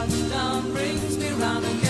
touchdown brings me round again.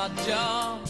my job.